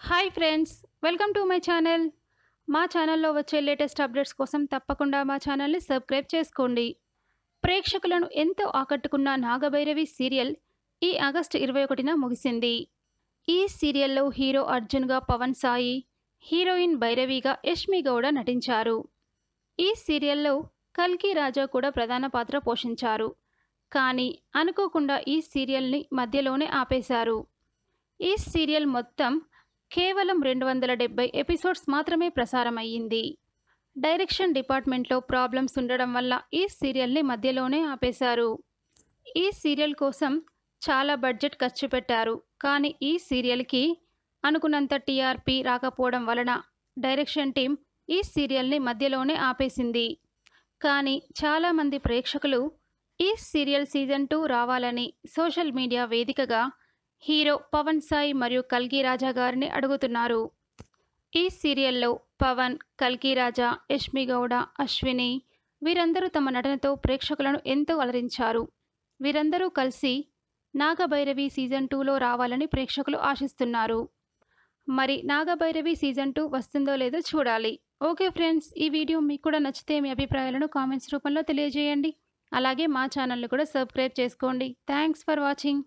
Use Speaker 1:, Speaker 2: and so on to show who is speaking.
Speaker 1: Hi friends welcome to my channel మా ఛానల్లో వచ్చే లేటెస్ట్ అప్డేట్స్ కోసం తప్పకుండా మా ఛానల్ని సబ్స్క్రైబ్ చేసుకోండి. ప్రేక్షకులను ఎంతో ఆకట్టుకున్న నాగభైరవి సీరియల్ ఈ ఆగస్టు ఇరవై ఒకటిన ముగిసింది. ఈ సీరియల్లో హీరో అర్జున్గా పవన్ సాయి హీరోయిన్ భైరవిగా యష్మి గౌడ నటించారు. ఈ సీరియల్లో కల్కి రాజా కూడా ప్రధాన పాత్ర పోషించారు. కానీ అనుకోకుండా ఈ సీరియల్ని మధ్యలోనే ఆపేశారు. ఈ సీరియల్ మొత్తం కేవలం రెండు వందల డెబ్బై ఎపిసోడ్స్ మాత్రమే ప్రసారమయ్యింది. డైరెక్షన్ డిపార్ట్మెంట్లో ప్రాబ్లమ్స్ ఉండడం వల్ల ఈ సీరియల్ని మధ్యలోనే ఆపేశారు. ఈ సీరియల్ కోసం చాలా బడ్జెట్ ఖర్చు పెట్టారు. కానీ ఈ సీరియల్కి అనుకున్నంత టీఆర్పీ రాకపోవడం వలన డైరెక్షన్ టీం ఈ సీరియల్ని మధ్యలోనే ఆపేసింది. కానీ చాలామంది ప్రేక్షకులు ఈ సీరియల్ సీజన్ టూ రావాలని సోషల్ మీడియా వేదికగా హీరో పవన్ సాయి మరియు కల్కి రాజా గారిని అడుగుతున్నారు. ఈ సీరియల్లో పవన్ కల్కి రాజా యష్మి గౌడ అశ్విని వీరందరూ తమ నటనతో ప్రేక్షకులను ఎంతో అలరించారు. వీరందరూ కలిసి నాగభైరవి సీజన్ టూలో రావాలని ప్రేక్షకులు ఆశిస్తున్నారు. మరి నాగభైరవి సీజన్ టూ వస్తుందో లేదో చూడాలి. ఓకే ఫ్రెండ్స్ ఈ వీడియో మీకు కూడా నచ్చితే మీ అభిప్రాయాలను కామెంట్స్ రూపంలో తెలియజేయండి. అలాగే మా ఛానల్ని కూడా సబ్స్క్రైబ్ చేసుకోండి. Thanks for watching.